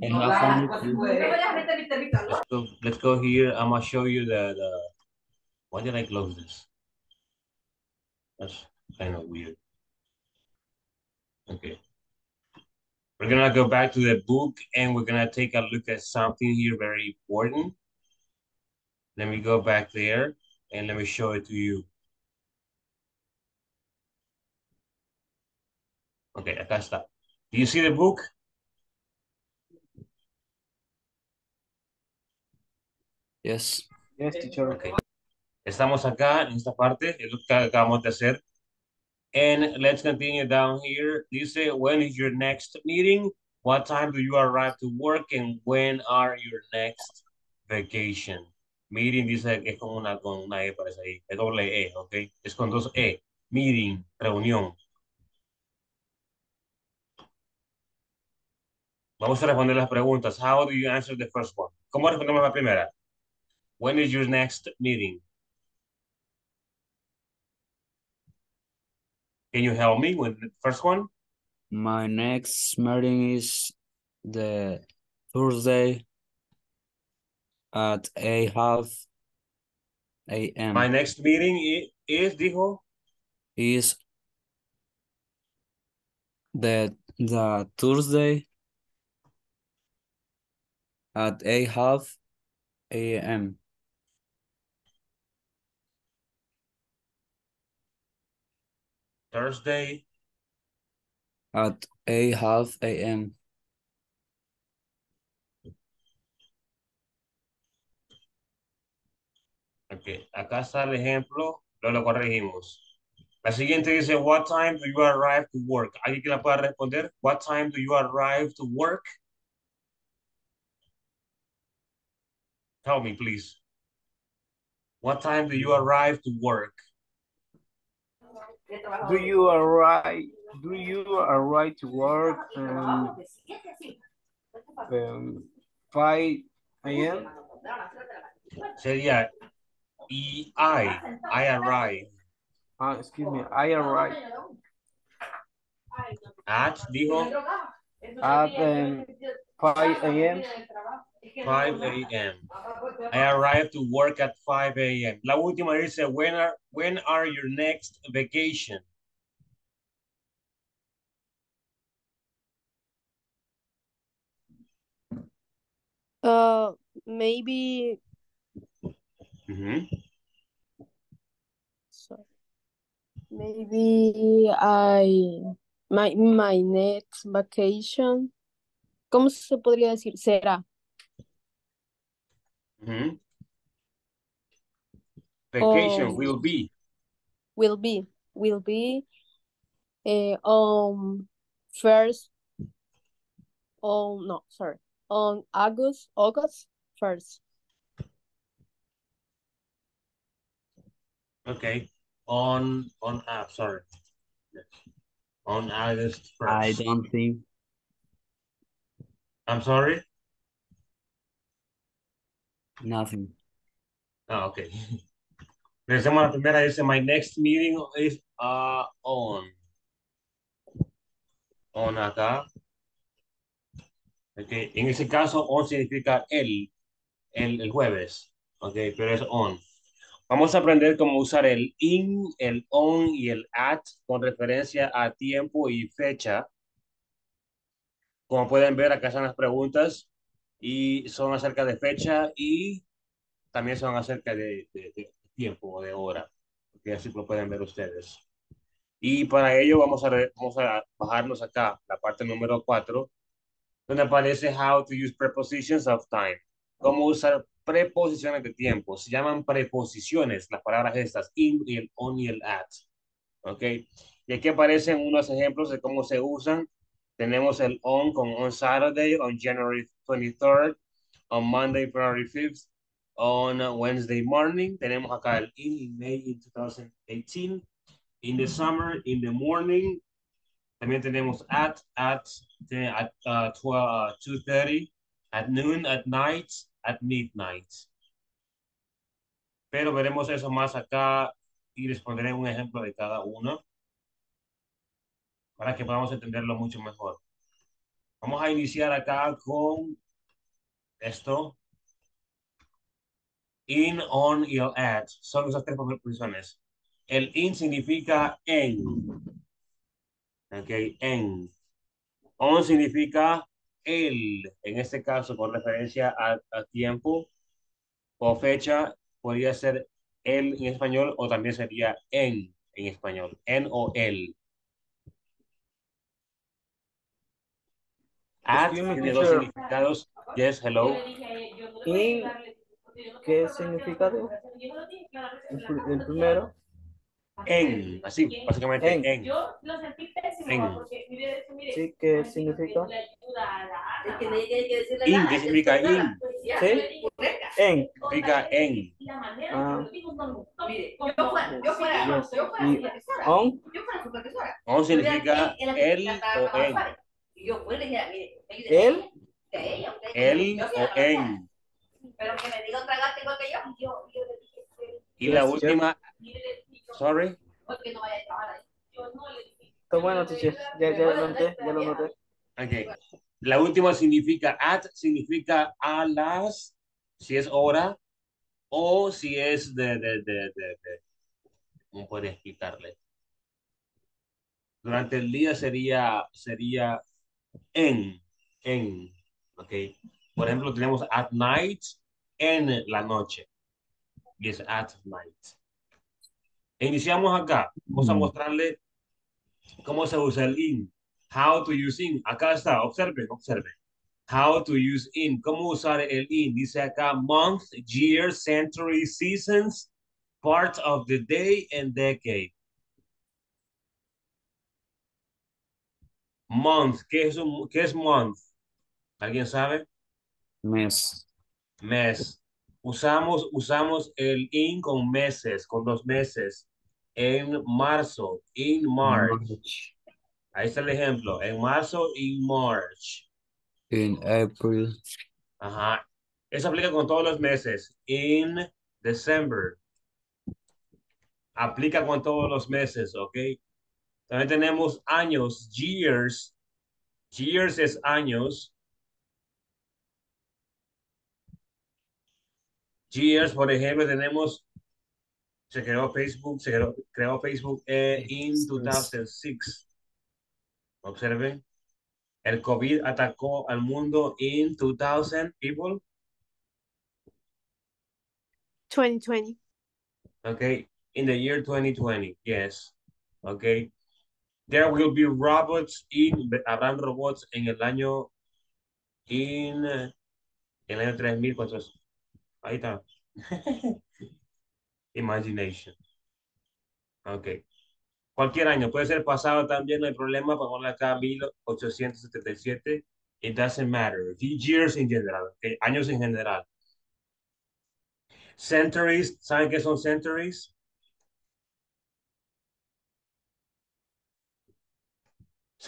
And have fun. So let's go here. I'm gonna show you the, the, why did I close this? That's kind of weird. Okay. We're gonna go back to the book and we're gonna take a look at something here very important. Let me go back there and let me show it to you. Okay, acá está. Do you see the book? Yes. Yes, teacher. Okay. Estamos acá en esta parte, es lo que acabamos de hacer. And let's continue down here. Dice, when is your next meeting? What time do you arrive to work? And when are your next vacation? Meeting dice que es con una, con una E, parece ahí. Es doble E, ¿ok? Es con dos E. Meeting, reunión. Vamos a responder las preguntas. How do you answer the first one? ¿Cómo respondemos la primera? When is your next meeting? Can you help me with the first one? My next meeting is the Thursday at eight half a.m. My next meeting is, dijo, is the the Thursday at eight half a.m. Thursday at eight half a.m. Ok, acá está el ejemplo, lo, lo corregimos. La siguiente dice, what time do you arrive to work? ¿Alguien que la pueda responder? What time do you arrive to work? Tell me, please. What time do you arrive to work? Do you arrive, do you arrive to work um, um, 5 a.m.? Sería E I, I arrive. Uh, excuse me, I arrive At, dijo, at um, 5 a.m. 5 a.m. I arrive to work at 5 a.m. La última dice, when are, when are your next vacation? Uh, maybe Ujú. sorry. Maybe I my my next vacation. ¿Cómo se podría decir? Será. Ujú. Vacation Oh. will be. Will be. Will be. eh, on first. On no sorry. On August August first. Okay. On, on, ah, sorry. Yes. On August first. I don't think I'm sorry? Nothing. Ah, okay. Regresemos a la primera, dice, my next meeting is uh, on. On acá. Okay. En ese caso, on significa el, el, el jueves. Ok, pero es on. Vamos a aprender cómo usar el in, el on y el at con referencia a tiempo y fecha. Como pueden ver, acá están las preguntas y son acerca de fecha y también son acerca de, tiempo o de hora, porque así lo pueden ver ustedes. Y para ello vamos a, vamos a bajarnos acá, la parte número 4, donde aparece how to use prepositions of time. Cómo usar preposiciones de tiempo. Se llaman preposiciones, las palabras estas, in y el on y el at. ¿Ok? Y aquí aparecen unos ejemplos de cómo se usan. Tenemos el on con on Saturday, on January 23rd, on Monday, February 5th, on Wednesday morning. Tenemos acá el in in May in 2018. In the summer, in the morning. También tenemos at, at, at uh, 12, uh, 2.30, at noon, at night, at midnight. Pero veremos eso más acá y les pondré un ejemplo de cada uno para que podamos entenderlo mucho mejor. Vamos a iniciar acá con esto. In, on y el at. Son esas tres posiciones. El in significa en. Ok, en. On significa el. En este caso, con referencia a, a tiempo o fecha, podría ser el en español o también sería en en español. En o el. At tiene dos significados. Yes, hello. ¿Y qué significado? El, pr- el primero. En, así, básicamente En. en. Yo lo sentí pésimo En. porque mire, eso, mire, Sí, ¿qué significa? le ayuda a la Ana, Es que ma. nadie tiene que decirle In, nada, ¿qué que significa decirle in? nada. Ya, ¿Sí? yo le digo, En. Significa en. y la manera Ah. que lo digo no me gustó. Mire, Como- yo fuera, yo fuera, Yes. yo fuera Y supervisora. on. Yo fuera supervisora. On Tuviera significa en- en la que él trataba o con en. Suárez. Y yo fuera y le dijera, mire, usted Él. a ella, usted- Él yo o profesora. en. Pero que me diga otra gata igual que yo. Yo, yo le dije, eh, Y la última, dije, yo- sorry. Porque no vaya a trabajar ahí. yo no le dije. Está bueno, teacher. Ya, ya lo noté, ya lo noté. Ok. La última significa at, significa a las, si es hora, o si es de, de, de, de, de- ¿cómo puedo explicarle? Durante el día sería, sería en, en, ok. Por ejemplo, tenemos at night, en la noche. Y es at night. E Iniciamos acá. Vamos a Mm. mostrarle cómo se usa el in. How to use in. Acá está, observen, observen. How to use in. ¿Cómo usar el in? Dice acá month, year, century, seasons, part of the day and decade. Month. ¿Qué es, un, qué es month? ¿Alguien sabe? Mes. Mes. Usamos, usamos el in con meses, con los meses. En marzo, in March. March. Ahí está el ejemplo. En marzo, in March. In April. Ajá. Eso aplica con todos los meses. In December. Aplica con todos los meses, ¿ok? También tenemos años, years. Years es años. Years, por ejemplo, tenemos, se creó Facebook, se creó, creó Facebook eh, in 2006. Observen. El COVID atacó al mundo in 2000, people. 2020. Okay, in the year 2020, yes. Okay. There will be robots in, habrán robots en el año, in, en el año 3400. Ahí está. Imagination. Okay. Cualquier año, puede ser pasado también, no hay problema, ponle acá 1877. It doesn't matter. Years in general, okay, años en general. Centuries, ¿saben qué son centuries?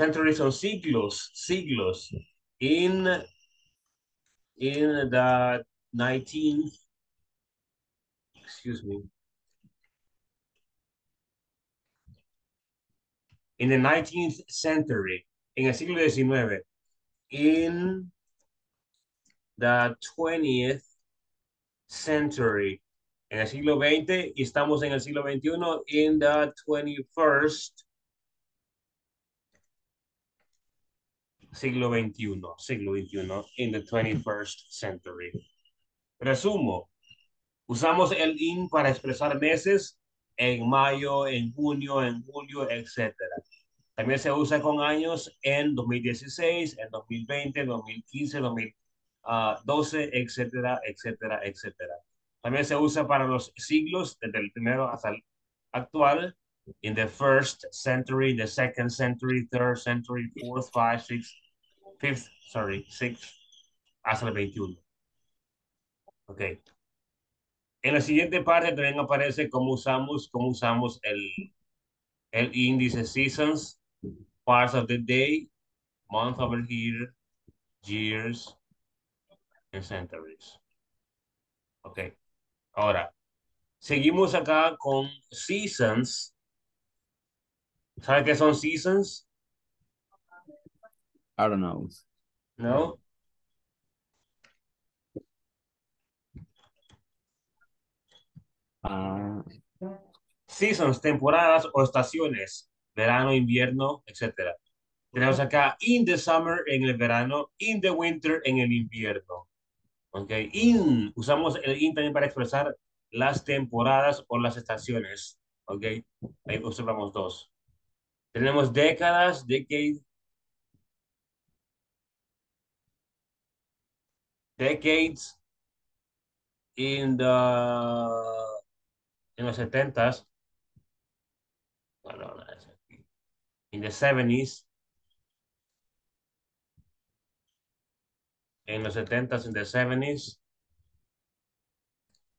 Centuries son siglos, siglos. In, in the 19th, excuse me. In the 19th century, en el siglo XIX, in the 20th century, en el siglo XX, y estamos en el siglo XXI, in the 21st siglo XXI, siglo XXI, in the 21st century. Resumo, usamos el in para expresar meses en mayo, en junio, en julio, etc. También se usa con años en 2016, en 2020, 2015, 2012, etcétera, etcétera, etcétera. También se usa para los siglos, desde el primero hasta el actual, in the first century, the second century, third century, fourth, five, six, fifth, sorry, sixth, hasta el 21. Ok. En la siguiente parte también aparece cómo usamos, cómo usamos el, el índice seasons, parts of the day, month over here, years, and centuries. Ok. Ahora, seguimos acá con seasons. ¿Sabe qué son seasons? I don't know. No. Ah, Seasons, temporadas o estaciones, verano, invierno, etcétera. Tenemos acá in the summer en el verano, in the winter en el invierno. Ok, in, usamos el in también para expresar las temporadas o las estaciones. Ok, ahí observamos dos. Tenemos décadas, decade, decades in the en los setentas. Bueno, in the 70s en los setentas in the 70s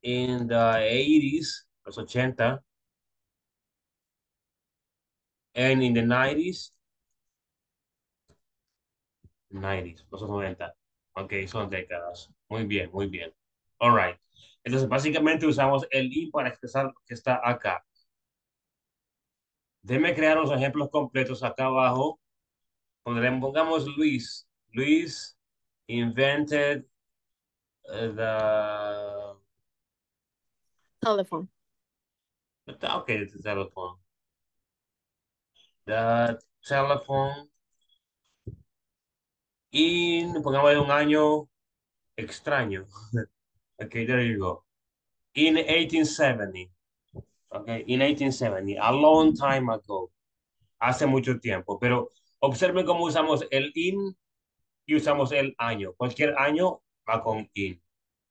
in the 80s los 80 and in the 90s 90s los 90 ok son décadas muy bien muy bien all right entonces básicamente usamos el in para expresar lo que está acá Déjeme crear unos ejemplos completos acá abajo. Pondremos, pongamos Luis. Luis invented uh, the... Telephone. Okay, the telephone. The telephone. In, pongamos un año extraño. okay, there you go. In 1870. Okay, in 1870, a long time ago. Hace mucho tiempo. Pero observen cómo usamos el in y usamos el año. Cualquier año va con in.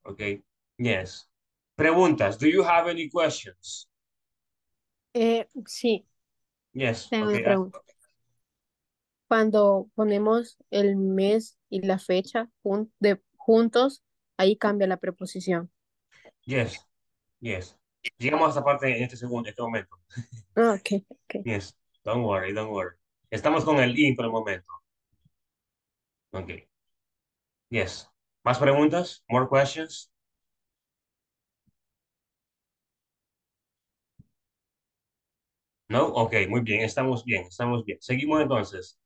Okay, yes. Preguntas. Do you have any questions? Eh, sí, Yes. tengo una Okay. pregunta. Cuando ponemos el mes y la fecha jun- de, juntos, ahí cambia la preposición. Yes. Yes. Llegamos a esta parte en este segundo, en este momento. Ah, ok, ok. Yes. Don't worry, don't worry. Estamos con el in por el momento. Okay. Yes. ¿Más preguntas? More questions? No? Ok, muy bien. Estamos bien, estamos bien. Seguimos entonces.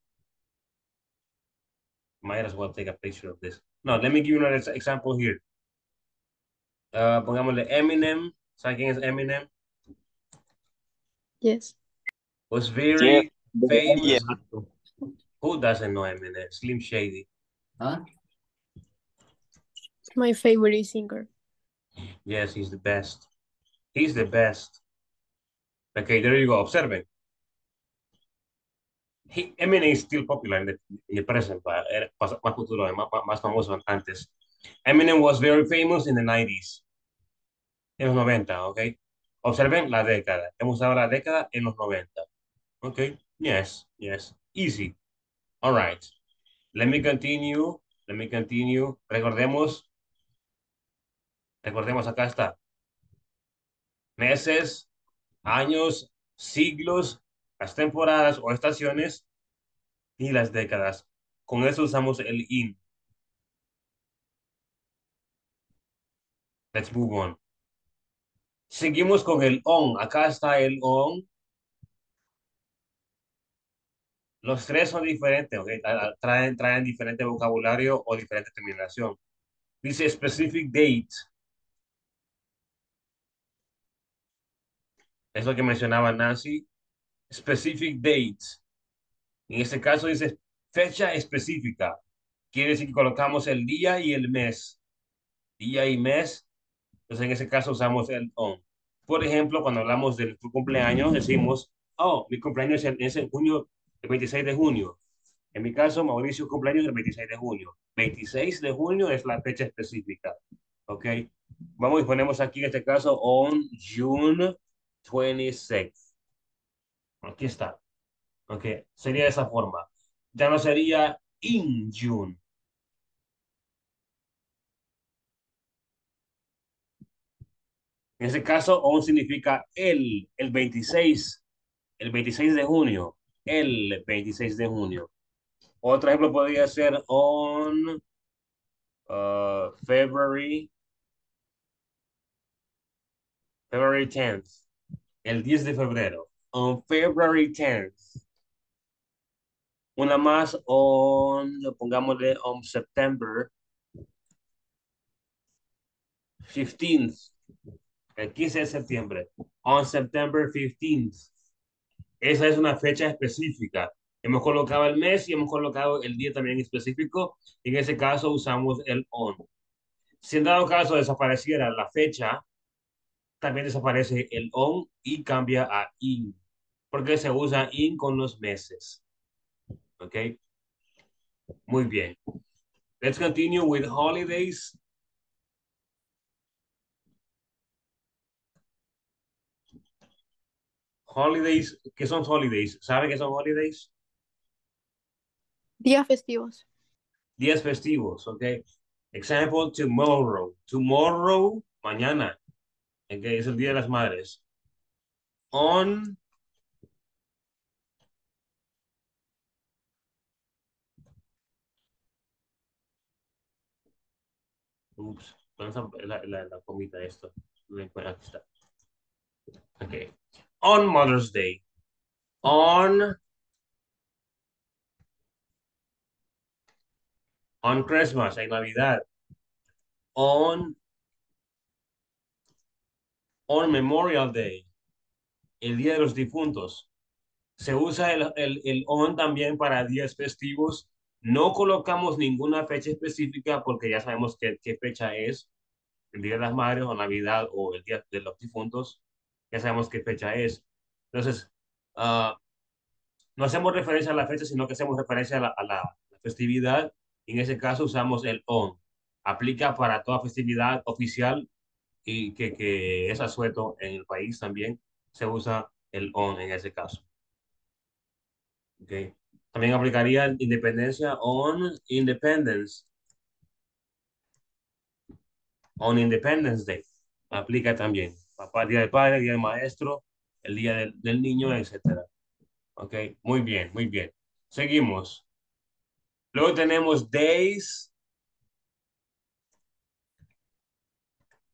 Might as well take a picture of this. No, let me give you another ex- example here. Uh, pongámosle Eminem. ¿Saben quién es Eminem? Yes. Was very famous. Yeah. Who doesn't know Eminem? Slim Shady. ¿Ah? My favorite singer. Yes, he's the best. He's the best. Okay, there you go. Observen. He, Eminem is still popular in the, present, but era pas- más futuro, más, más- más famoso antes. Eminem was very famous in the 90s. En los 90, ok. Observen la década. Hemos usado la década en los 90. Ok. Yes, yes. Easy. All right. Let me continue. Let me continue. Recordemos. Recordemos, acá está. Meses, años, siglos, las temporadas o estaciones y las décadas. Con eso usamos el in. Let's move on. Seguimos con el on. Acá está el on. Los tres son diferentes, ¿ok? Traen, traen diferente vocabulario o diferente terminación. Dice specific date. Es lo que mencionaba Nancy. Specific date. En este caso dice fecha específica. Quiere decir que colocamos el día y el mes. Día y mes. Entonces en ese caso usamos el on. Por ejemplo, cuando hablamos de tu cumpleaños, decimos, oh, mi cumpleaños es en junio, el 26 de junio. En mi caso, Mauricio cumpleaños el 26 de junio. 26 de junio es la fecha específica. ¿Ok? Vamos y ponemos aquí en este caso on June 26. Aquí está. ¿Ok? Sería de esa forma. Ya no sería in June. En ese caso, on significa el, el 26, el 26 de junio, el 26 de junio. Otro ejemplo podría ser on uh, February, February 10th, el 10 de febrero. On February 10th. Una más on, pongámosle on September 15th, el 15 de septiembre, on September 15th. Esa es una fecha específica. Hemos colocado el mes y hemos colocado el día también específico. En ese caso usamos el on. Si en dado caso desapareciera la fecha, también desaparece el on y cambia a in, porque se usa in con los meses. ¿Ok? Muy bien. Let's continue with holidays. Holidays, ¿qué son holidays? ¿Sabe qué son holidays? Días festivos. Días festivos, ¿ok? Example, tomorrow. Tomorrow, mañana. ¿Ok? Es el Día de las Madres. On Ups, ¿dónde está la, la, la comita esto? Aquí está. Ok. On Mother's Day. On on Christmas, en Navidad. On on Memorial Day, el Día de los Difuntos. Se usa el, el, el on también para días festivos. No colocamos ninguna fecha específica porque ya sabemos qué, qué fecha es. El Día de las Madres o Navidad o el Día de los Difuntos. Ya sabemos qué fecha es. Entonces, uh, no hacemos referencia a la fecha, sino que hacemos referencia a la, a la, festividad. En ese caso usamos el on. Aplica para toda festividad oficial y que, que es asueto en el país también. Se usa el on en ese caso. Okay. También aplicaría independencia on independence. On Independence Day. Aplica también. Papá, día del padre, día del maestro, el día del, del niño, etc. Ok, muy bien, muy bien. Seguimos. Luego tenemos days.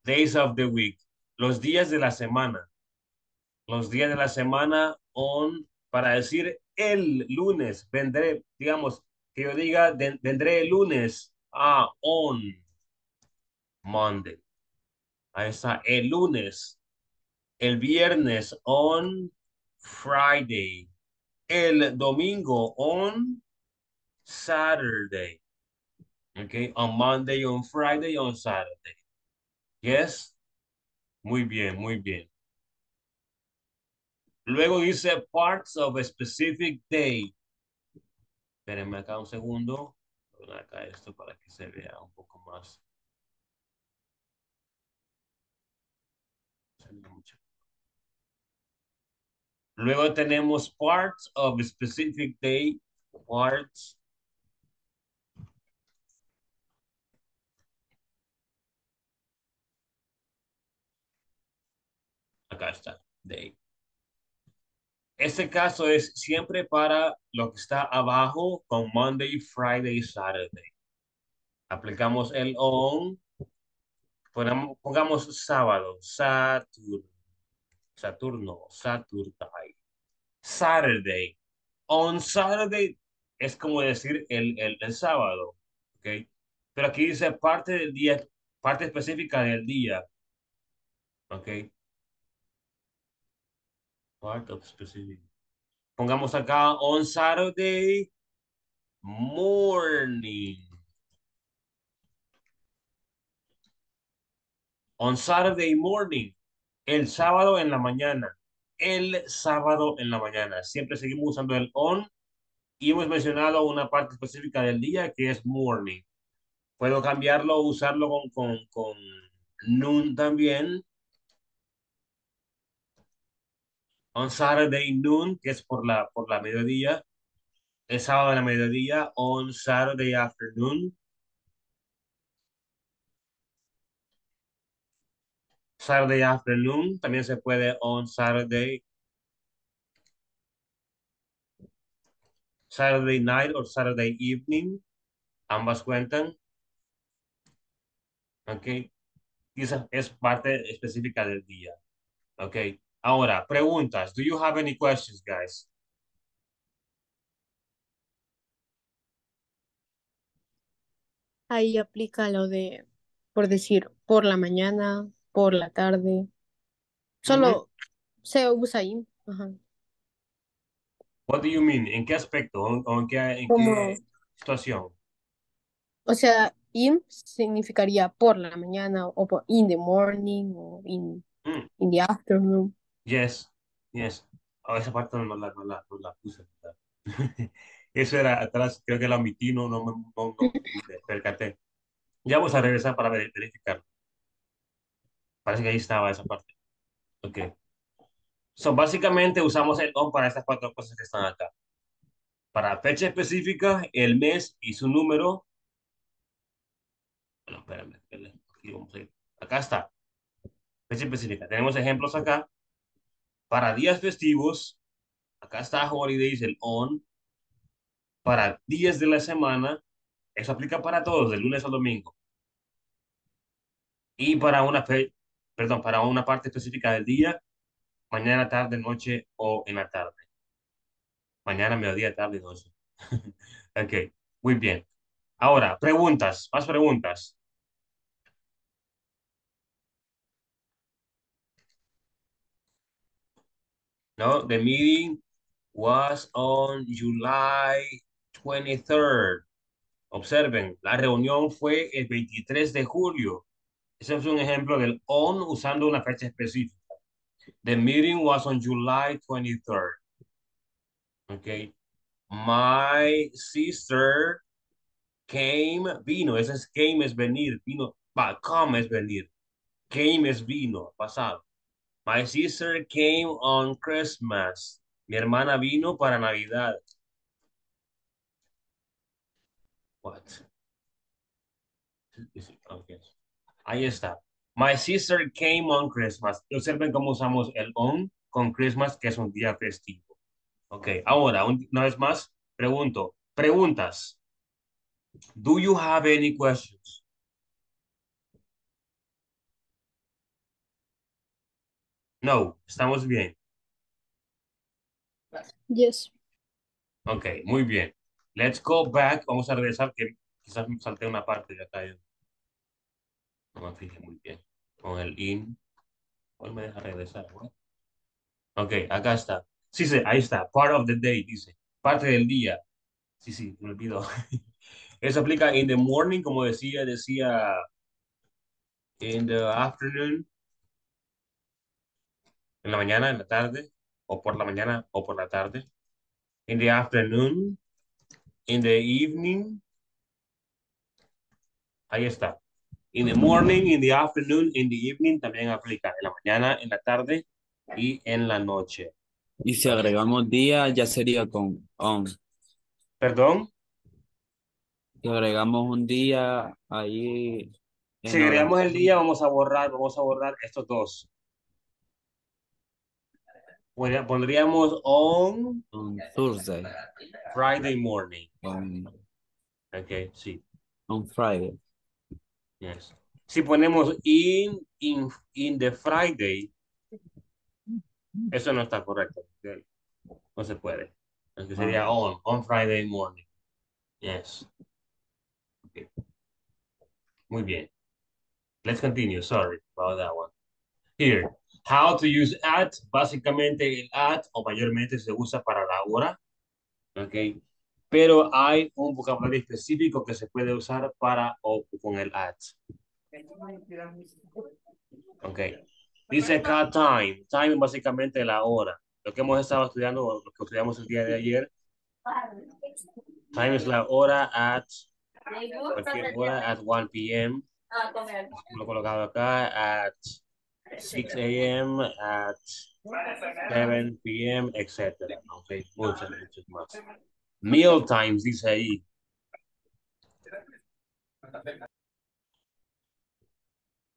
Days of the week. Los días de la semana. Los días de la semana on, para decir el lunes, vendré, digamos, que yo diga, vendré el lunes, ah, on Monday. Ahí está, el lunes. El viernes, on Friday. El domingo, on Saturday. Okay, on Monday, on Friday, on Saturday. Yes? Muy bien, muy bien. Luego dice parts of a specific day. Espérenme acá un segundo. Acá esto para que se vea un poco más. Luego tenemos parts of a specific day. Parts. Está. Day. Este caso es siempre para lo que está abajo con Monday, Friday, Saturday. Aplicamos el on. Ponemos, pongamos sábado, Saturn, Saturno, Saturday. Saturday. On Saturday es como decir el, el, el sábado. ¿ok? Pero aquí dice parte del día, parte específica del día. ¿Ok? Part of specific. Pongamos acá on Saturday morning. On Saturday morning. El sábado en la mañana. El sábado en la mañana. Siempre seguimos usando el on y hemos mencionado una parte específica del día que es morning. Puedo cambiarlo usarlo con, con, con noon también. On Saturday noon, que es por la, por la mediodía. El sábado de la mediodía. On Saturday afternoon. Saturday afternoon. También se puede on Saturday. Saturday night or Saturday evening. Ambas cuentan. Ok. Esa es parte específica del día. Ok. Ahora, preguntas. Do you have any questions, guys? Ahí aplica lo de, por decir, por la mañana, por la tarde. Solo se usa ahí. What do you mean? ¿En qué aspecto? ¿O en qué, en qué situación? O sea, in significaría por la mañana o por in the morning o in, mm. in the afternoon. Yes, yes. Oh, esa parte no la, no la, no la puse. Eso era atrás, creo que la omití, no, no, me- no, no me percaté. Ya vamos a regresar para ver- verificar. Parece que ahí estaba esa parte. Ok. So, básicamente usamos el on para estas cuatro cosas que están acá. Para fecha específica, el mes y su número. Bueno, espérame, espérame. Aquí vamos a ir. Acá está. Fecha específica. Tenemos ejemplos acá. Para días festivos, acá está holidays, el on. Para días de la semana, eso aplica para todos, de lunes al domingo. Y para una fe, perdón, para una parte específica del día, mañana, tarde, noche o en la tarde. Mañana, mediodía, tarde noche. Ok, muy bien. Ahora, preguntas, más preguntas. No, the meeting was on July 23rd. Observen, la reunión fue el 23 de julio. Ese es un ejemplo del on usando una fecha específica. The meeting was on July 23rd. Okay. My sister came, vino. Ese es came es venir. Vino, va, come es venir. Came es vino, pasado. My sister came on Christmas. Mi hermana vino para Navidad. What? Okay. Ahí está. My sister came on Christmas. Observen cómo usamos el on con Christmas, que es un día festivo. Ok, ahora, un- una vez más, pregunto. Preguntas. Do you have any questions? No, estamos bien. Yes. Ok, muy bien. Let's go back. Vamos a regresar, que quizás me salté una parte de acá. No me fijé muy bien. Con el in. ¿Cuál me deja regresar? güey? Ok, acá está. Sí, sí, ahí está. Part of the day, dice. Parte del día. Sí, sí, me olvidó. Eso aplica in the morning, como decía, decía in the afternoon. En la mañana, en la tarde, o por la mañana, o por la tarde. In the afternoon, in the evening. Ahí está. In the morning, in the afternoon, in the evening también aplica. En la mañana, en la tarde y en la noche. Y si agregamos día, ya sería con on. ¿Perdón? Si agregamos un día ahí. Si agregamos el día, vamos a borrar, vamos a borrar estos dos. Pondríamos on On Thursday. Friday morning. On, Ok, sí. on Friday. Yes. Si ponemos in, in, in the Friday, eso no está correcto. No se puede. Entonces sería on, on Friday morning. Yes. Ok. Muy bien. Let's continue. Sorry about that one. Here. How to use at. Básicamente el at o mayormente se usa para la hora. Ok. Pero hay un vocabulario específico que se puede usar para o con el at. Ok. Dice acá time. Time básicamente la hora. Lo que hemos estado estudiando, lo que estudiamos el día de ayer. Time es la hora at cualquier hora at 1 p.m. Ah. Lo he colocado acá at 6 a.m. at 7 p.m. etc. Ok, both muchas, muchas más. Meal times dice ahí.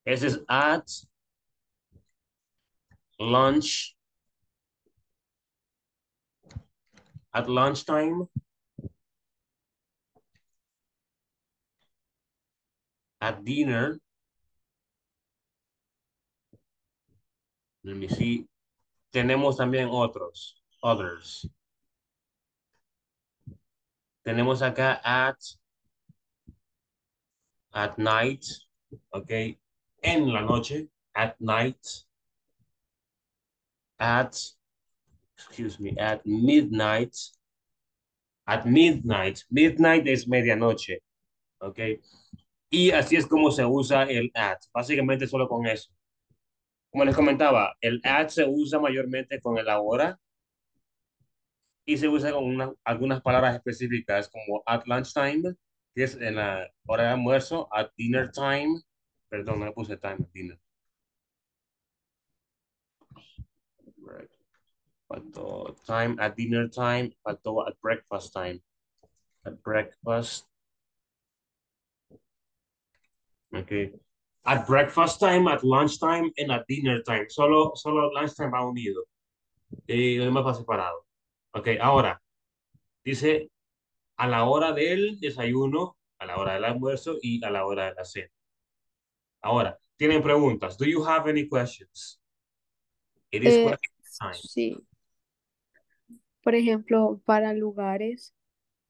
Ese es at lunch. At lunchtime. At dinner. Let me see. Tenemos también otros. Others. Tenemos acá at at night, ok, en la noche, at night, at, excuse me, at midnight, at midnight, midnight es medianoche, ok, y así es como se usa el at, básicamente solo con eso. Como les comentaba, el at se usa mayormente con el ahora y se usa con una- algunas palabras específicas como at lunchtime, que es en la hora de almuerzo, at dinner time, perdón, no puse time, dinner. Right. Faltó time at dinner time, faltó at breakfast time. At breakfast. Okay. At breakfast time, at lunch time, and at dinner time. Solo, solo lunch time va unido. Y lo demás va separado. Ok, ahora, dice a la hora del desayuno, a la hora del almuerzo y a la hora de la cena. Ahora, ¿tienen preguntas? Do you have any questions? It is Eh, question time. sí. Por ejemplo, para lugares,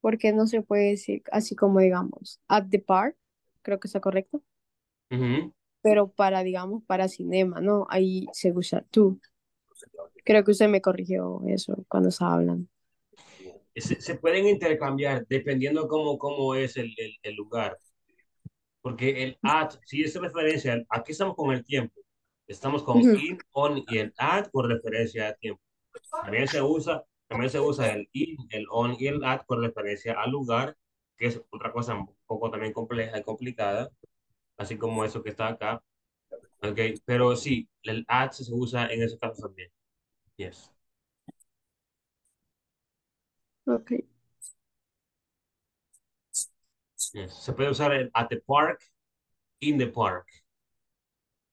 ¿por qué no se puede decir así como digamos at the park? Creo que está correcto. Ujú. Pero para, digamos, para cinema, ¿no? Ahí se usa tú. Creo que usted me corrigió eso cuando estaba hablando. Se, se pueden intercambiar dependiendo cómo, cómo es el, el, el lugar. Porque el at, si es referencia, aquí estamos con el tiempo. Estamos con Ujú. in, on y el at con referencia al tiempo. También se usa, también se usa el in, el on y el at con referencia al lugar, que es otra cosa un poco también compleja y complicada, así como eso que está acá. Ok, pero sí, el at se usa en ese caso también. Yes. Ok. Yes. Se puede usar el at the park, in the park.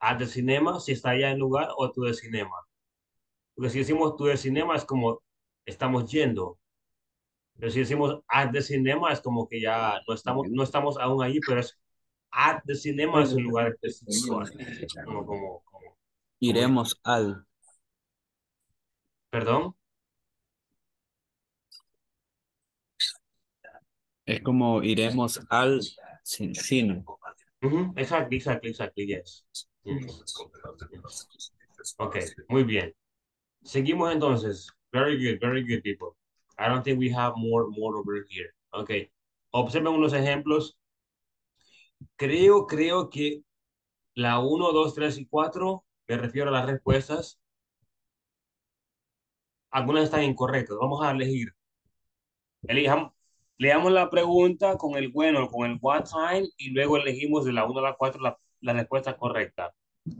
At the cinema, si está allá en lugar, o to the cinema. Porque si decimos to the cinema es como estamos yendo. Pero si decimos at the cinema es como que ya no estamos, no estamos aún allí, pero es at the cinema es un lugar específico. Como, como, como, Iremos al. perdón. Es como iremos al cin- cine. Ujú, Exactly, exactly, exactly, yes. Yes. Ok, muy bien. Seguimos entonces. Very good, very good, people. I don't think we have more, more over here. Ok. Observen unos ejemplos. Creo, creo que la 1, 2, 3 y 4, me refiero a las respuestas. Algunas están incorrectas. Vamos a elegir. Leamos la pregunta con el bueno, con el what time, y luego elegimos de la 1 a la 4 la, la respuesta correcta.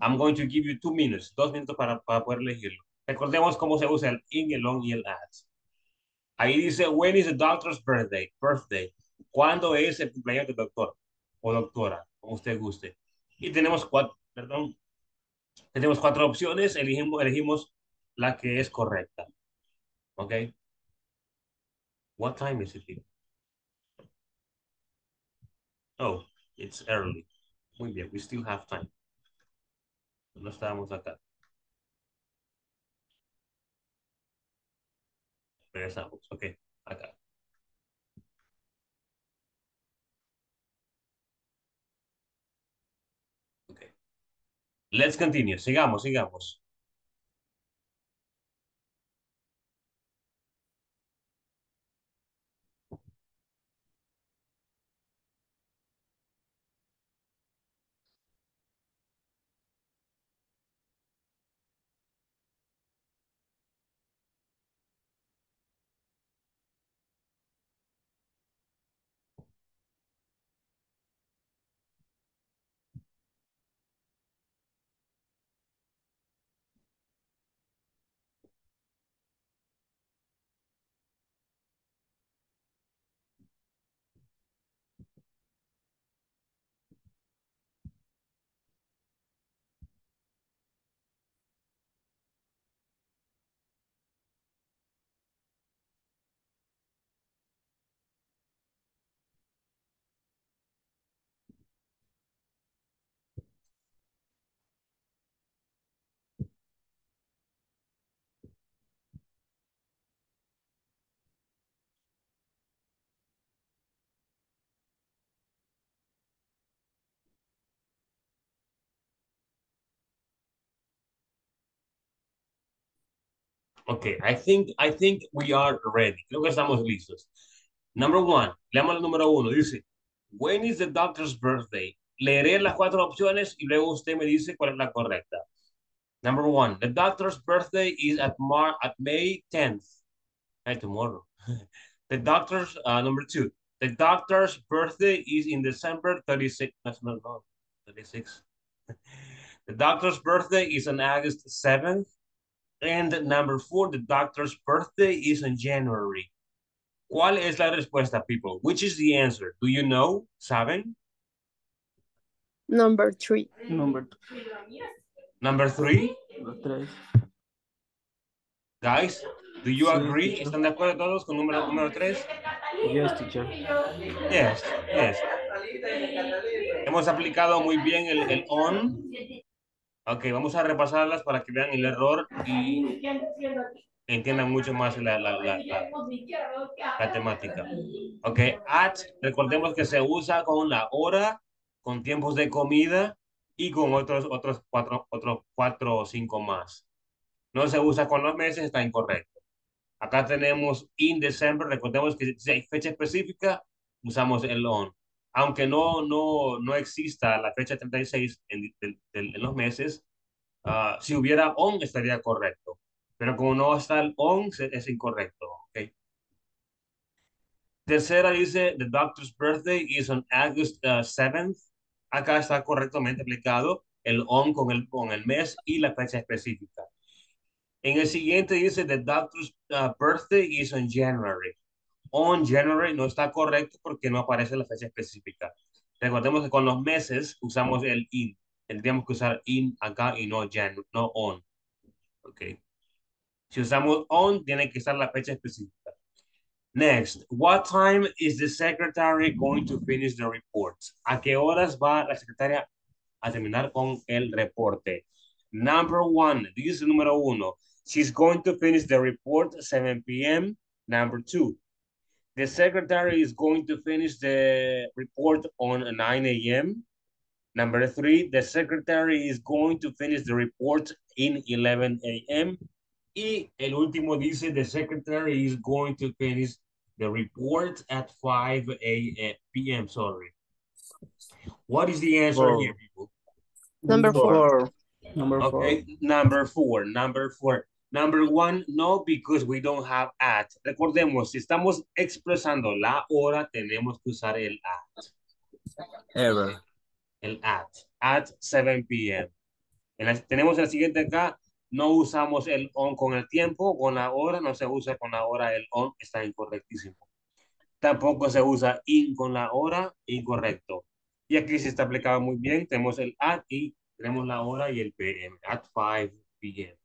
I'm going to give you two minutes, dos minutos para, para poder elegirlo. Recordemos cómo se usa el in, el on y el at. Ahí dice, when is the doctor's birthday? Birthday. ¿Cuándo es el cumpleaños del doctor? O doctora, como usted guste. Y tenemos cuatro, perdón, tenemos cuatro opciones, elegimos, elegimos la que es correcta. ¿Ok? What time is it here? Oh, it's early. Muy bien, we still have time. No estábamos acá. Regresamos, ok, acá. Let's continue. Sigamos, sigamos. Okay, I think, I think we are ready. Creo que estamos listos. Number one, leamos el número uno. Dice, when is the doctor's birthday? Leeré las cuatro opciones y luego usted me dice cuál es la correcta. Number one, the doctor's birthday is at Mar at May 10th. Hey, tomorrow. the doctor's, uh, number two, the doctor's birthday is in December 36th. That's not, no, 36. the doctor's birthday is on August 7th. And number four, the doctor's birthday is in January. ¿Cuál es la respuesta, people? Which is the answer? Do you know? ¿Saben? Number three. Number Number three, tres. guys, do you Sí. agree? ¿Están de acuerdo todos con número número tres? Yes, teacher. Yes, yes. Hemos aplicado muy bien el, el on. Ok, vamos a repasarlas para que vean el error y entiendan mucho más la, la, la, la, temática. Ok, at, recordemos que se usa con la hora, con tiempos de comida y con otros, otros cuatro, otros cuatro o cinco más. No se usa con los meses, está incorrecto. Acá tenemos in December, recordemos que si hay fecha específica, usamos el on. Aunque no, no, no exista la fecha 36 en, en- en los meses, ah, si hubiera on estaría correcto. Pero como no está el on, es incorrecto. Tercera dice, the doctor's birthday is on August uh, 7th. Acá está correctamente aplicado el on con el, con el mes y la fecha específica. En el siguiente dice, the doctor's uh, birthday is on January. On January no está correcto porque no aparece la fecha específica. Recordemos que con los meses usamos el in. Tendríamos que usar in acá y no Jan, no on. Ok. Si usamos on, tiene que estar la fecha específica. Next, what time is the secretary going to finish the report? ¿A qué horas va la secretaria a terminar con el reporte? Number one, dice número uno. She's going to finish the report 7 p.m. Number two, the secretary is going to finish the report on 9 a.m. Number three, the secretary is going to finish the report in 11 a.m. Y el último dice, the secretary is going to finish the report at 5 a.m. p.m. Sorry. What is the answer Four. here, people? Number four. Number four. Okay, number four, number four. Number one, no, because we don't have at. Recordemos, si estamos expresando la hora, tenemos que usar el at. Ever. El at. At 7 p.m. Tenemos el siguiente acá. No usamos el on con el tiempo, con la hora. No se usa con la hora el on. Está incorrectísimo. Tampoco se usa in con la hora. Incorrecto. Y aquí se está aplicado muy bien. Tenemos el at y tenemos la hora y el PM. At 5 p.m.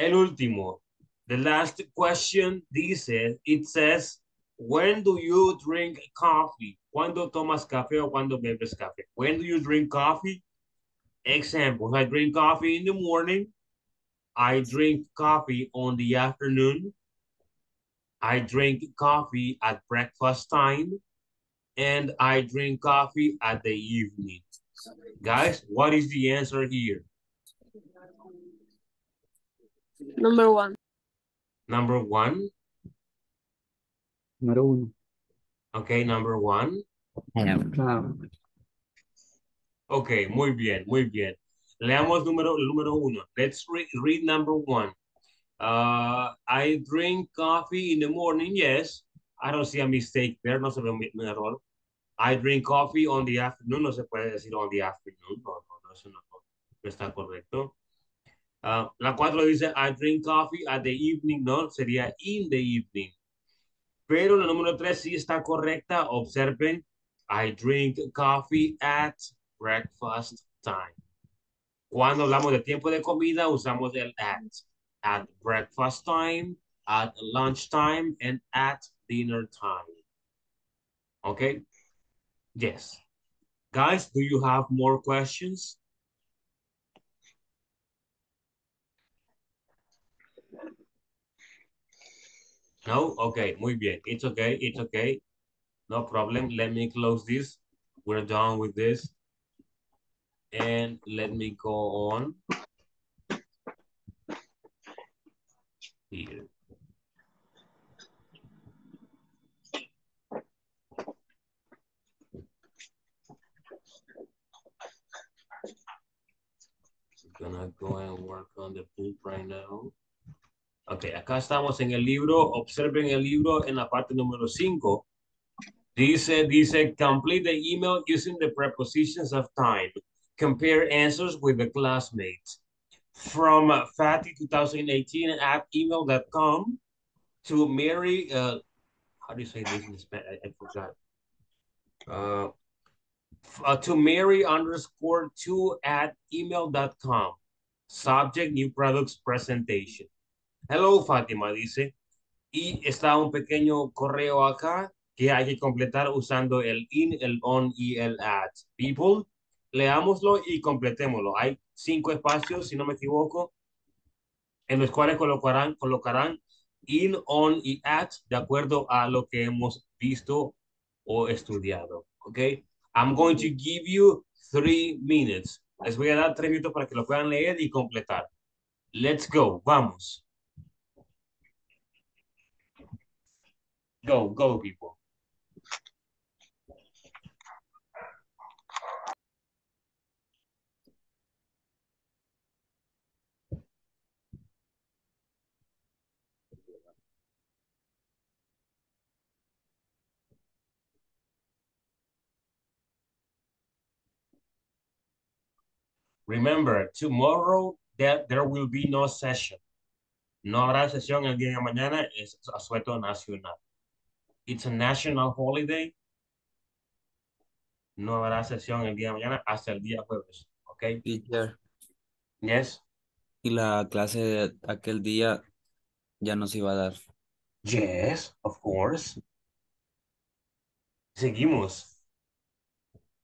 El último. The last question dice, it says, when do you drink coffee? ¿Cuándo tomas café o cuándo bebes café? When do you drink coffee? Examples, I drink coffee in the morning. I drink coffee on the afternoon. I drink coffee at breakfast time. And I drink coffee at the evening. Guys, what is the answer here? Number one. Number one. Número uno. Okay, number one. Okay, muy bien, muy bien. Leamos número, el número uno. Let's read, read number one. Uh, I drink coffee in the morning, yes. I don't see a mistake there, no se ve un, un error. I drink coffee on the afternoon, no se puede decir on the afternoon, no, no, no, eso no, no está correcto. Uh, la cuatro dice, I drink coffee at the evening, no, sería in the evening. Pero la número tres sí está correcta, observen, I drink coffee at breakfast time. Cuando hablamos de tiempo de comida, usamos el at. At breakfast time, at lunch time, and at dinner time. Okay? Yes. Guys, do you have more questions? No, okay, muy bien. It's okay, it's okay. No problem. Let me close this. We're done with this. And let me go on. Here. gonna go and work on the poop right now. Ok, acá estamos en el libro. Observen el libro en la parte número 5. Dice, dice, complete the email using the prepositions of time. Compare answers with the classmates. From Fatty 2018 at email.com to Mary, uh, how do you say this in Spanish? I, I forgot. Uh, uh, to Mary underscore two at email.com. Subject new products presentation. Hello, Fátima, dice. Y está un pequeño correo acá que hay que completar usando el in, el on y el at. People, leámoslo y completémoslo. Hay cinco espacios, si no me equivoco, en los cuales colocarán, colocarán in, on y at de acuerdo a lo que hemos visto o estudiado. ¿Ok? I'm going to give you three minutes. Les voy a dar tres minutos para que lo puedan leer y completar. Let's go. Vamos. Go, go, people. Remember, tomorrow there, there will be no session. No habrá sesión el día de mañana, es asueto nacional. It's a national holiday. No habrá sesión el día de mañana hasta el día jueves. ¿Ok? Teacher, Yes. y la clase de aquel día ya nos iba a dar. Yes, of course. Seguimos.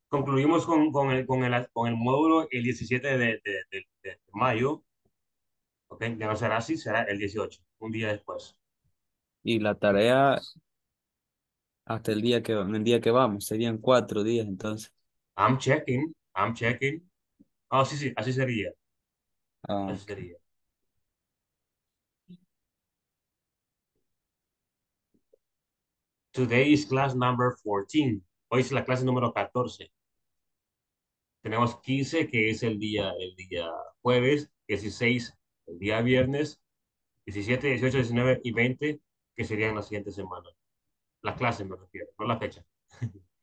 Concluimos con, con, el, con, el, con el módulo el 17 de, de, de, de mayo. Ok, ya no será así, será el 18, un día después. Y la tarea hasta el día que, el día que vamos, serían cuatro días entonces. I'm checking, I'm checking. Oh, sí, sí, así sería, Ah, así sería. Today is class number 14. Hoy es la clase número 14. Tenemos 15, que es el día, el día jueves, 16, el día viernes, 17, 18, 19 y 20, que serían la siguiente semana. Las clases me refiero, no la fecha.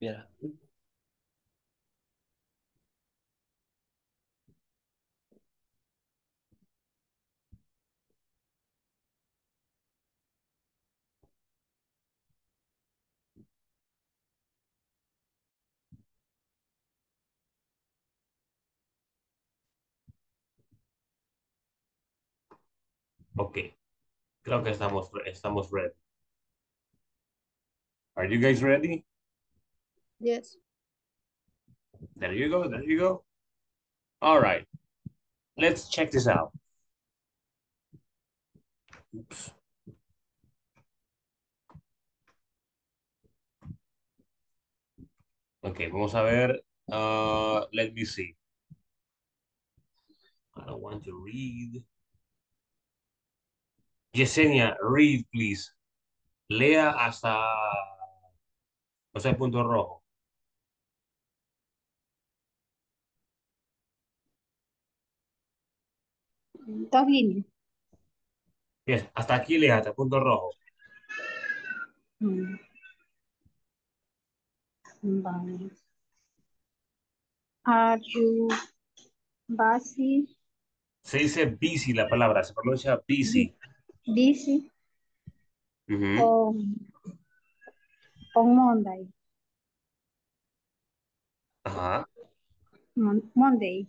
viera. Ok, creo que estamos, estamos ready. Are you guys ready? Yes. There you go, there you go. All right, let's check this out. Oops. Ok, vamos a ver. Uh, let me see. I don't want to read. Yesenia, read, please. Lea hasta, o sea, el punto rojo. Dos líneas. Yes, hasta aquí lea, hasta el punto rojo. Mm. Vale. Are you busy? Se dice busy la palabra, se pronuncia busy. Busy Ujú. on, on Monday. Ajá. Mon- Monday.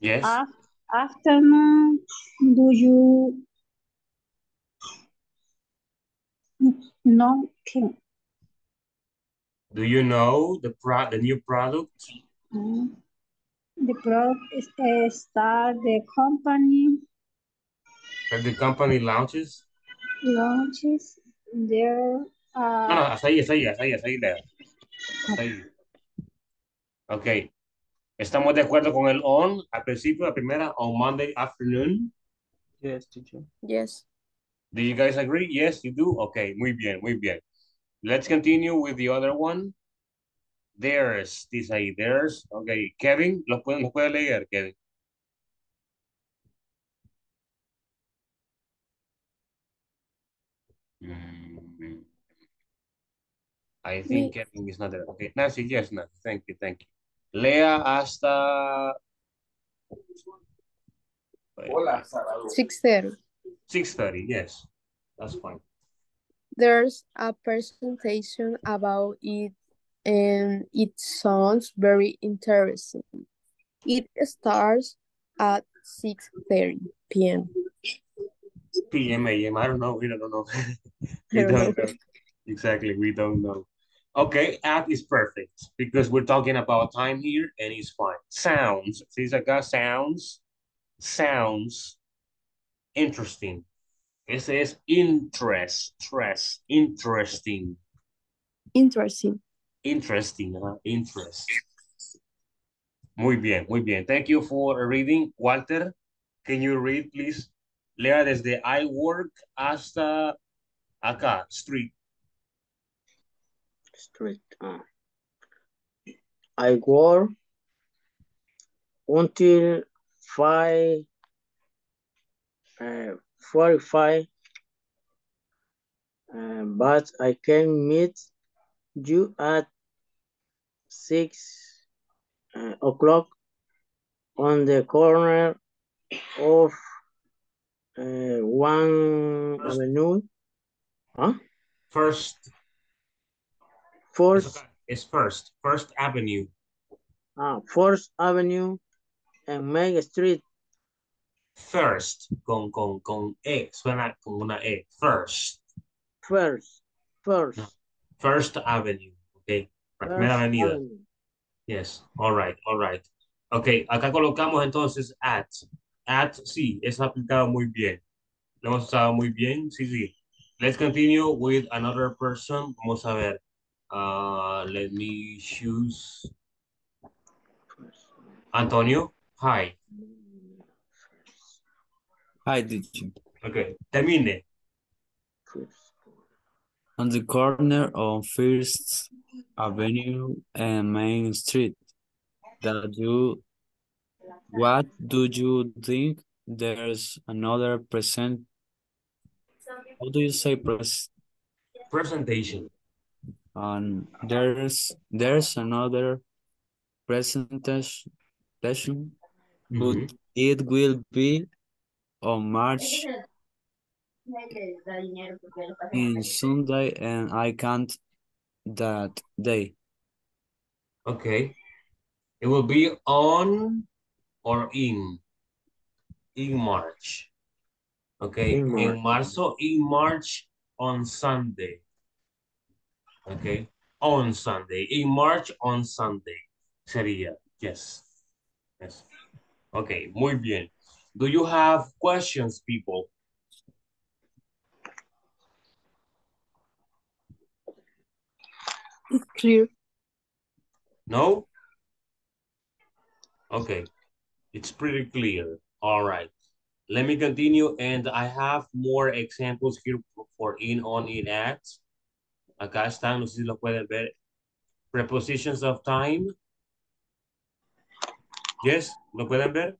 Yes. Af- afternoon do you know can Do you know the pro the new product? Mm. the product is uh, start the company the company launches? launches their uh, No, no, hasta ahí, hasta ahí, hasta ahí, hasta ahí. Hasta ahí. Ok. ¿Estamos de acuerdo con el on al principio, la primera, on Monday afternoon? Yes, teacher. Yes. Do you guys agree? Yes, you do? Okay, muy bien, muy bien. Let's continue with the other one. There's, dice ahí, there's. Okay, Kevin, ¿los puede, los puede leer, Kevin? Mm. I think Me. Kevin is not there. Okay, Nancy, yes, Nancy. Thank you, thank you. Lea hasta... Six thirty. 6.30, yes. That's fine. There's a presentation about it and it sounds very interesting. It starts at 6.30 p.m. PM, AM, I don't know. We don't know. we don't know. know. Exactly, we don't know. Okay, at is perfect because we're talking about time here and it's fine. Sounds, see acá, sounds, sounds interesting. Ese es interest, stress, interesting, Interesting. interesting, uh, interest. Muy bien, muy bien. Thank you for reading. Walter, can you read, please? Lea desde I work hasta acá, street. Street. uh, I work until five, uh, forty-five, uh, but I can meet you at six uh, o'clock on the corner of uh, one avenue. Huh? First, it's, First, okay. it's first, First Avenue. uh, First Avenue and Main Street. First, con, con, con E, suena con una E. First, First, first, First Avenue, ok. Primera First avenida. Avenue. Yes, all right, all right. Ok, acá colocamos entonces at. At, sí, es aplicado muy bien. Lo hemos usado muy bien, sí, sí. Let's continue with another person. Vamos a ver. Uh, let me choose. Antonio, hi. Hi, teacher. Ok, termine. On the corner of First Avenue and Main Street. That you, what do you think? There's another present. How do you say pres? Presentation. And there's there's another presentation. Mhm. But it will be on March in Sunday, and I can't that day. Okay. It will be on or in? In March. Okay. In En marzo, in March on Sunday. Okay. On Sunday. In March on Sunday. Sería. Yes. Yes. Okay. Muy bien. Do you have questions, people? It's clear. No? Okay. It's pretty clear. All right. Let me continue. And I have more examples here for in, on, in, at. Acá están, no sé si lo pueden ver. Prepositions of time. Yes, ¿lo pueden ver?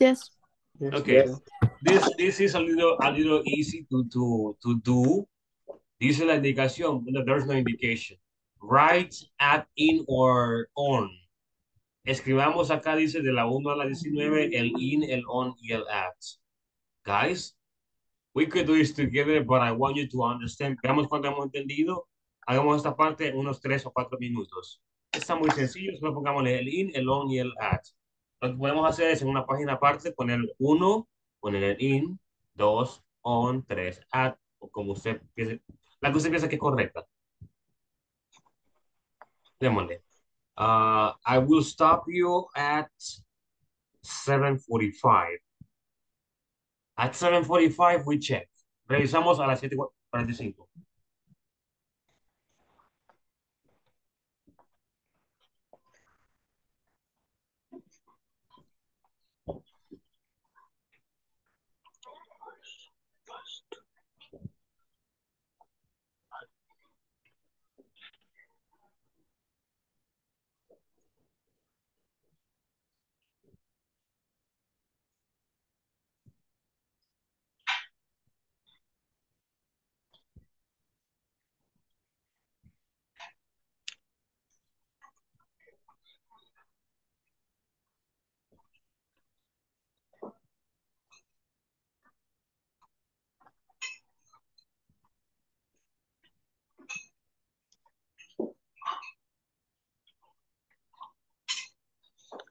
Yes. Yes, Okay. yes. This, this is a little, a little easy to, to, to do. Dice la indicación, no, there's no indication. Write at, in, or on. Escribamos acá, dice, de la 1 a la 19, el in, el on y el at. Guys, we could do this together, but I want you to understand. Veamos cuánto hemos entendido. Hagamos esta parte en unos 3 o 4 minutos. Está muy sencillo, solo pongámosle el in, el on y el at. Lo que podemos hacer es en una página aparte poner uno, poner el in, dos, on, tres, at, o como usted piense, la que piensa que es correcta. Démosle. Uh, I will stop you at 7.45. At 7.45 we check. Revisamos a las 7.45.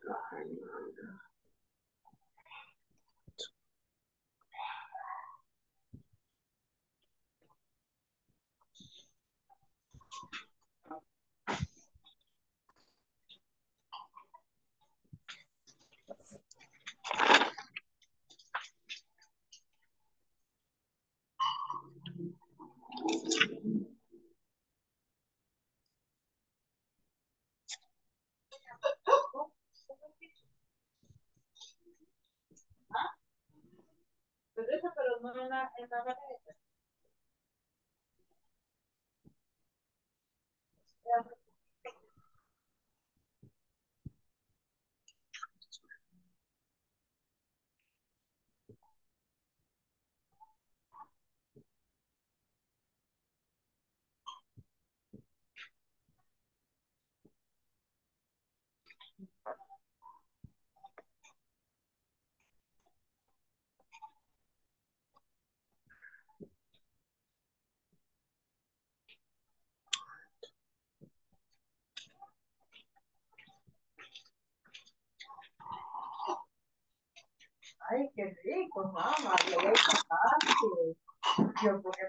آهنگ remember that? Rico, mamá. Lo voy. Yo porque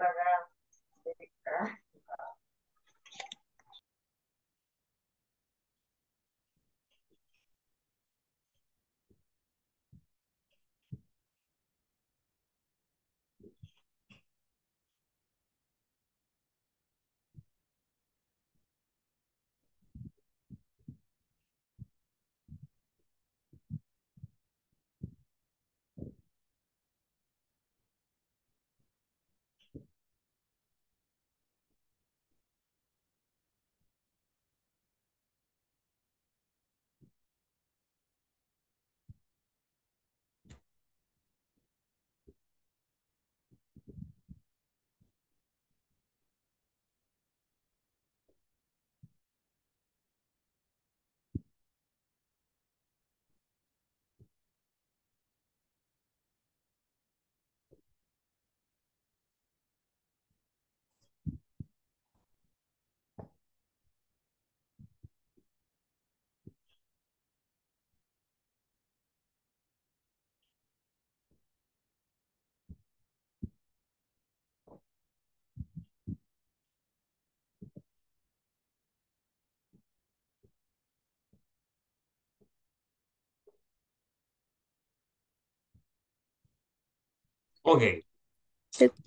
Okay,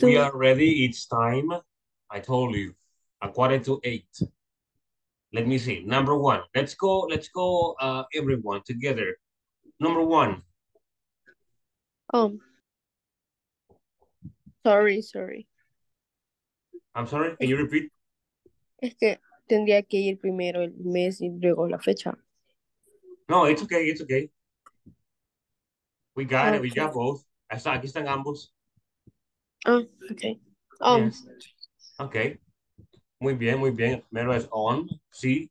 we are ready. It's time. I told you, a quarter to eight. Let me see. Number one. Let's go. Let's go. Uh, everyone together. Number one. Oh. Sorry, sorry. I'm sorry. Can you repeat? Es que tendría que ir primero el mes y luego la fecha. No, it's okay. It's okay. We got it. We got both. Hasta aquí están ambos. Ah, ok. Um, Yes. Okay. Muy bien, muy bien. Primero es on. Sí.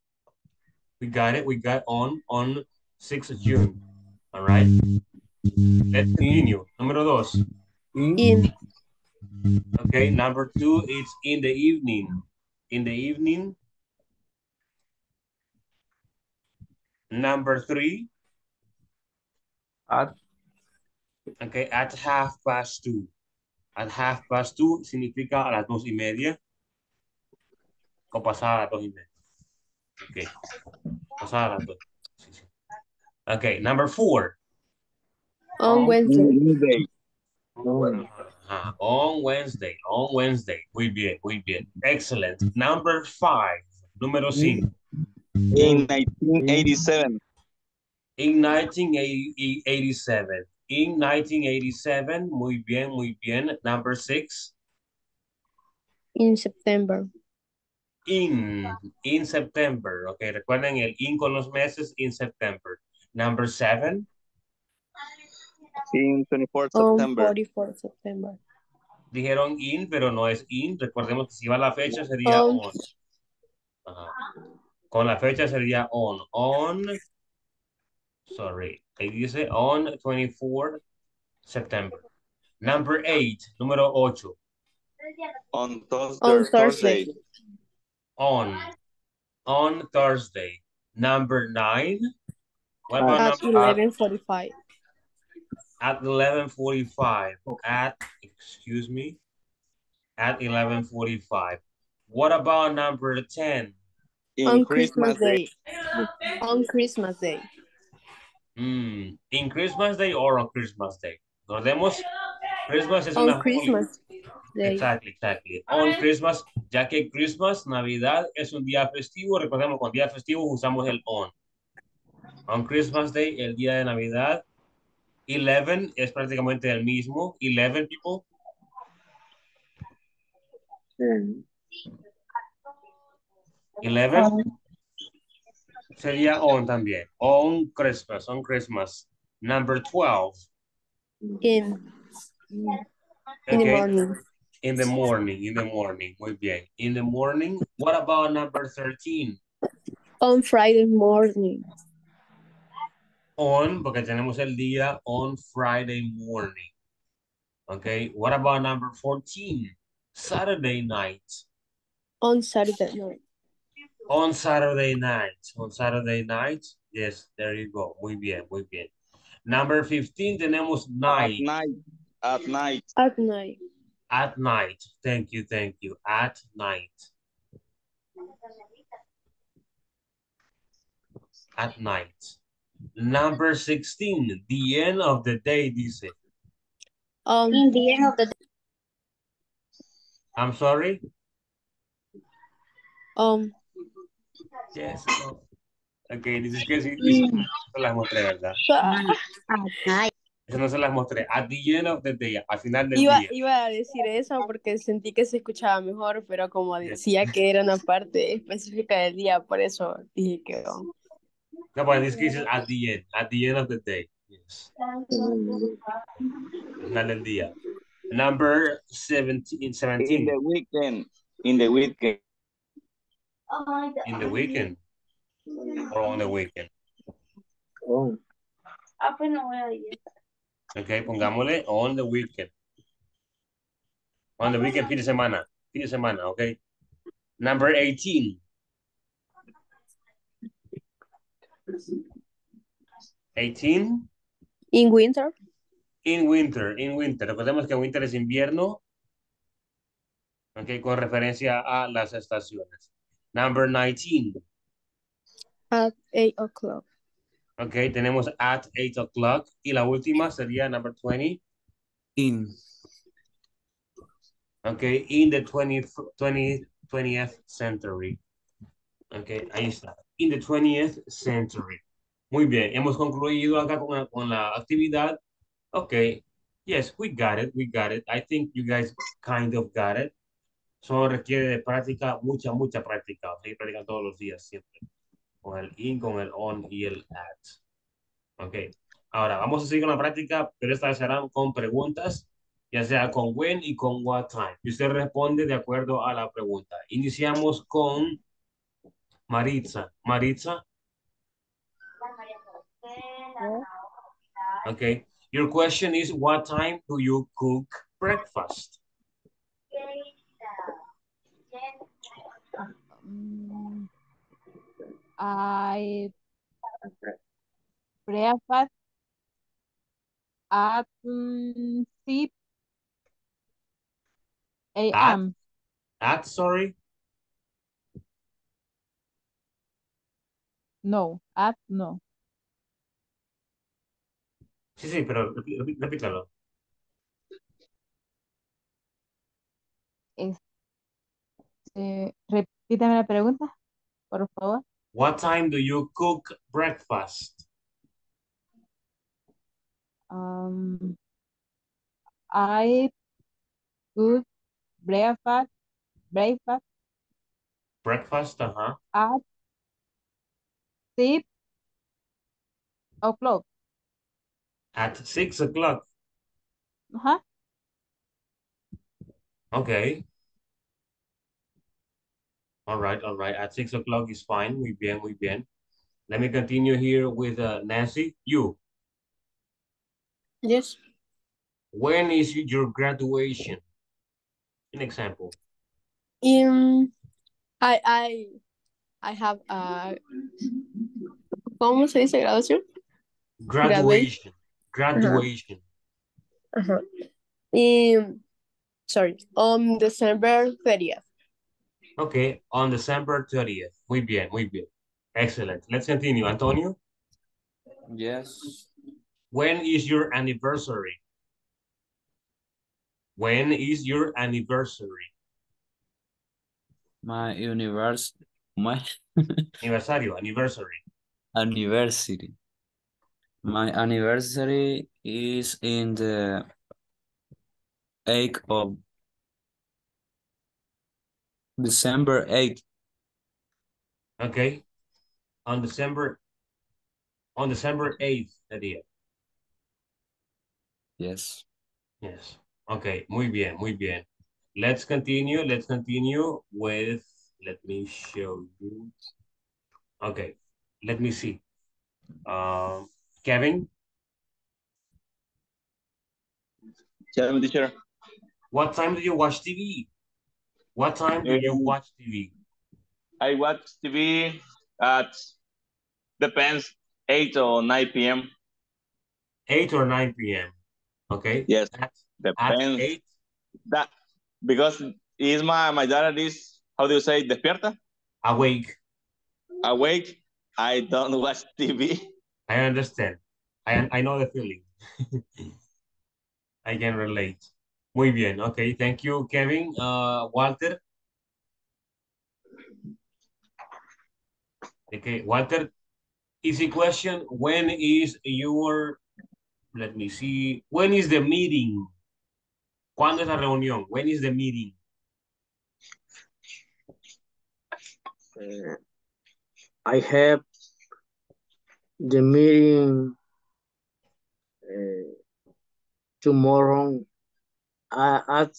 We got it. We got on on 6th of June. All right. Let's continue. Número dos. in, Okay. Number two, it's in the evening. In the evening. Number three, At okay, at half past two. At half past two significa a las dos y media. O pasada a las dos y media. Okay. Pasada a las dos. Sí, sí. Okay, number four. On Wednesday. Ajá, uh-huh. On Wednesday, on Wednesday. Muy bien, muy bien. Excellent. Number five. Número cinco. In 1987. In 1987. In 1987. Muy bien, muy bien. Number six. In September. In, in September. Ok, recuerden el in con los meses, in September. Number seven. In 24 On September. 44 September. Dijeron in, pero no es in. Recordemos que si va la fecha sería On. on. Ajá. Con la fecha sería on. On. Sorry. Ahí dice on 24 September. Number eight. Número ocho. On Thursday. On Thursday. On. On Thursday. Number nine. What about At number 11:45. at 11:45 at excuse me at 11:45 what about number 10 In On Christmas Christmas Day. On Christmas Day. Hmm, in Christmas Day or on Christmas Day. Recordemos Christmas es On una Christmas Day. exactly exactly. On Christmas ya que Christmas Navidad es un día festivo. Recordemos con día festivo usamos el on. On Christmas Day el día de Navidad 11 es prácticamente el mismo. 11 people. 11 sería on también. On Christmas, on Christmas. Number 12. In, in the morning. In the morning, in the morning. Muy bien. In the morning. What about number 13? On Friday morning. On, porque tenemos el día on Friday morning. Okay. What about number 14? Saturday night. On Saturday night. On Saturday night. On Saturday night. Yes, there you go. Muy bien, muy bien. Number 15 tenemos night. At night. night. At night. At night. At night. Thank you, thank you. At night. At night. Number 16, the end of the day, dice. On In the end of the I'm sorry? um Yes. No. Ok, dices que sí, no se las mostré, ¿verdad? Eso no se las mostré. At the end of the day, al final del Iba, día. iba a decir eso porque sentí que se escuchaba mejor, pero como decía que era una parte específica del día, por eso dije que on. No, but in this case, it's at the end. At the end of the day. Yes. Al final del día. Number 17, In 17 the weekend. In the weekend. In the weekend. Or on the weekend. Ah, pues no voy a ir. Ok, pongámosle on the weekend. On the weekend, fin de semana. Fin de semana, ok. Number 18. 18 In winter, in winter, in winter. Recordemos que winter es invierno. Ok, con referencia a las estaciones. Number 19. at 8 o'clock. Ok, tenemos at 8 o'clock. Y la última sería number 20. in Okay, in the 20th, 20th, 20th century. Okay, ahí está. In the 20th century. Muy bien, hemos concluido acá con la, con la actividad. Okay, yes, we got it, we got it. I think you guys kind of got it. Solo requiere de práctica, mucha, mucha práctica. Seguir practicando todos los días, siempre. Con el in, con el on y el at. Ok, ahora vamos a seguir con la práctica, pero esta vez serán con preguntas ya sea con when y con what time. Y usted responde de acuerdo a la pregunta. Iniciamos con Maritza. Maritza, okay. Your question is, what time do you cook breakfast? I breakfast at 6 a.m. At, sorry. No, at no. Sí, sí, pero repí- repí- repítalo. Eh, repítame la pregunta, por favor. What time do you cook breakfast? Um, I cook breakfast, breakfast Breakfast, uh-huh. at six o'clock. At six o'clock. Ajá. Okay. All right, all right. At six o'clock is fine. Muy bien, muy bien. Let me continue here with uh, Nancy. You, Yes. when is your graduation? An example. Um, I, I, I have a, ¿cómo se dice graduación? Graduation. Graduation. Ajá. Um, sorry, on December 30th. Okay, on December 30th. Muy bien, muy bien. Excellent. Let's continue. Antonio, Yes. when is your anniversary? When is your anniversary? My universe, my Aniversario, anniversary. anniversary. My anniversary is in the 8th of December 8th. Okay. On December, on December 8th, Nadia. Yes. Yes. Okay, muy bien, muy bien. Let's continue, let's continue with, let me show you. Okay, let me see. Um, Kevin, Tell me, teacher. what time do you watch TV? What time do you watch TV? I watch TV at depends 8 or 9 p.m. 8 or 9 p.m. Okay? Yes, At, at depends. 8, That because is my my daughter is how do you say despierta awake. awake. I don't watch TV. I understand. I, I know the feeling. I can relate. Muy bien. Okay, thank you, Kevin. Uh, Walter. Okay, Walter, easy question. When is your, let me see, when is the meeting? ¿Cuándo es la reunión? When is the meeting? Uh, I have the meeting uh, tomorrow uh, at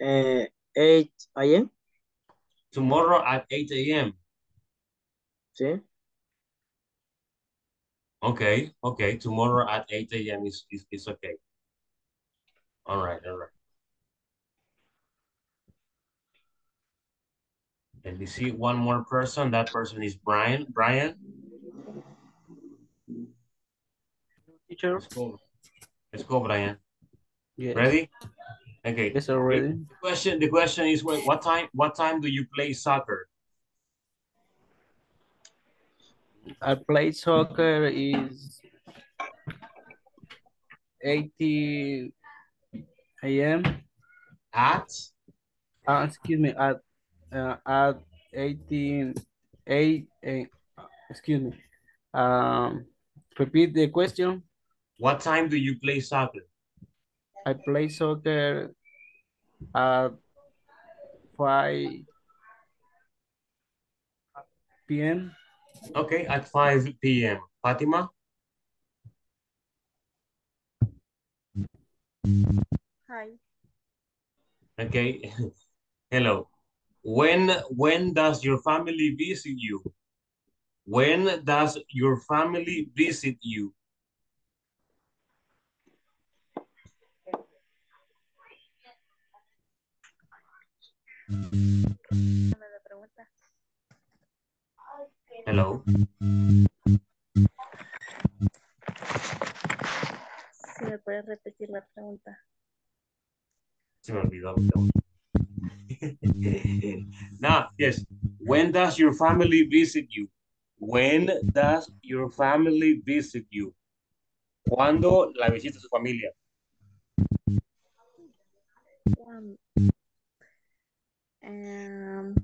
uh, 8 a.m. Tomorrow at 8 a.m. ¿sí? Okay, okay. Tomorrow at 8 a.m. is, is, is okay. All right, all right. Let me see one more person. That person is Brian. Brian, Teacher, let's go. Let's go, Brian. Yes. Ready? Okay. Yes, already. The question, the question is what, what time, what time do you play soccer? I play soccer is 80 a.m. At? Uh, excuse me, at uh, at 18, 8, eh, excuse me. Um, repeat the question. What time do you play soccer? I play soccer at 5 p.m. Okay, at 5 p.m. Fatima? Hi. Okay. Hello. When when does your family visit you? When does your family visit you? Hello. Si me puedes repetir la pregunta. Se me olvidó. now, yes. When does your family visit you? When does your family visit you? ¿Cuándo la visita su familia? Um, um,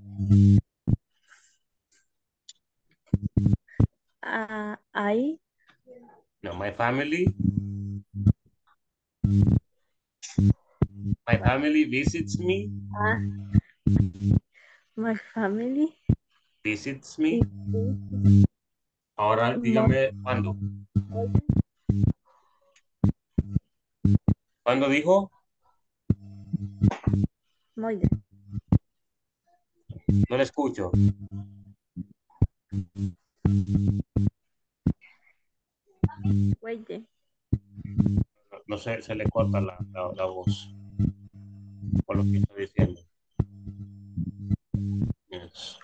uh, I No, my family. My family visits me. uh, my family Visits me. Ahora dígame cuándo. ¿Cuándo dijo? muy bien. No le escucho. Oye, No, no sé, se le corta la, la, la voz. Por lo que estoy diciendo. Yes.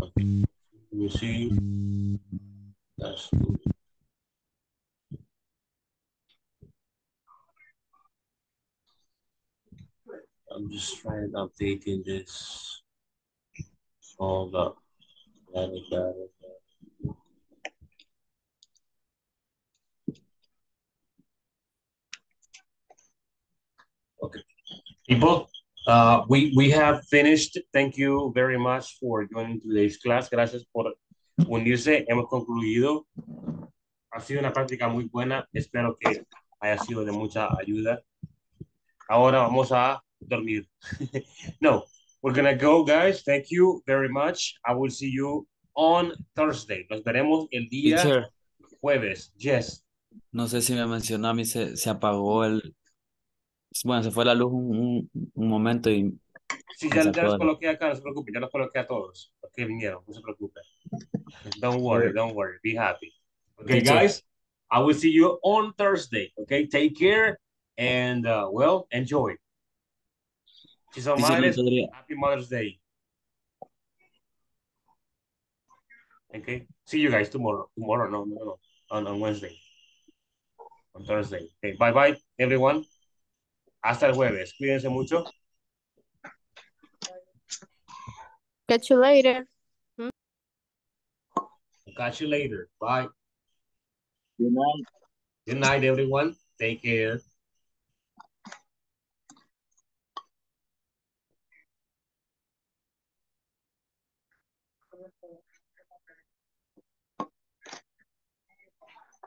Okay. Me see. That's good. I'm just trying updating this. It, got it. Okay. People, uh, we, we have finished. Thank you very much for joining today's class. Gracias por unirse. Hemos concluido. Ha sido una práctica muy buena. Espero que haya sido de mucha ayuda. Ahora vamos a dormir. no, we're gonna go, guys. Thank you very much. I will see you on Thursday. Nos veremos el día Teacher, jueves. Yes. no sé si me mencionó, a mí se, se apagó el... Bueno, se fue la luz un, un, un momento y Sí, ya, ya los coloqué acá, no se preocupe, ya los coloqué a todos. Los que vinieron, no se preocupe. Don't worry, don't worry, be happy. Okay, Teacher. guys, I will see you on Thursday. Okay, take care and, uh, well, enjoy. Si son Teacher, ¿me madres, podría- happy Mother's Day. Okay, see you guys tomorrow. Tomorrow, no, no, no, on, on Wednesday. On Thursday. Okay, bye bye, everyone. Hasta el jueves. Cuídense mucho. catch you later. Hmm? Catch you later. Bye. Good night. Good night, everyone. Take care.